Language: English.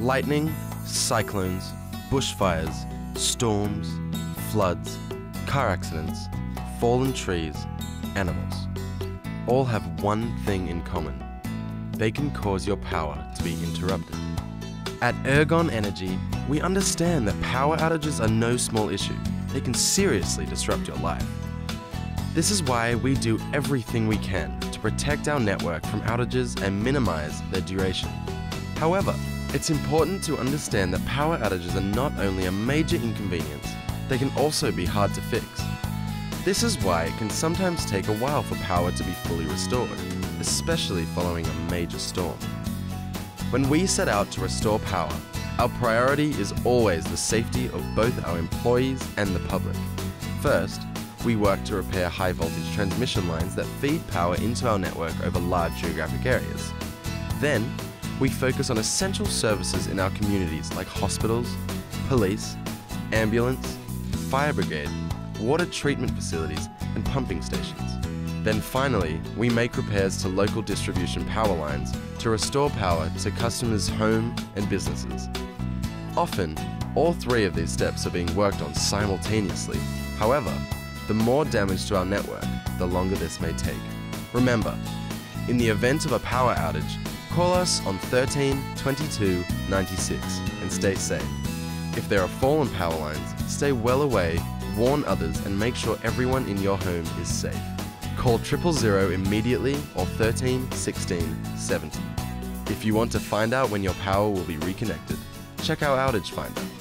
Lightning, cyclones, bushfires, storms, floods, car accidents, fallen trees, animals all have one thing in common. They can cause your power to be interrupted. At Ergon Energy, we understand that power outages are no small issue. They can seriously disrupt your life. This is why we do everything we can to protect our network from outages and minimize their duration. However, it's important to understand that power outages are not only a major inconvenience, they can also be hard to fix. This is why it can sometimes take a while for power to be fully restored, especially following a major storm. When we set out to restore power, our priority is always the safety of both our employees and the public. First, we work to repair high voltage transmission lines that feed power into our network over large geographic areas. Then, we focus on essential services in our communities like hospitals, police, ambulance, fire brigade, water treatment facilities, and pumping stations. Then finally, we make repairs to local distribution power lines to restore power to customers' home and businesses. Often, all three of these steps are being worked on simultaneously. However, the more damage to our network, the longer this may take. Remember, in the event of a power outage, call us on 13 22 96 and stay safe. If there are fallen power lines, stay well away, warn others, and make sure everyone in your home is safe. Call triple zero immediately or 13 16 70. If you want to find out when your power will be reconnected, check our outage finder.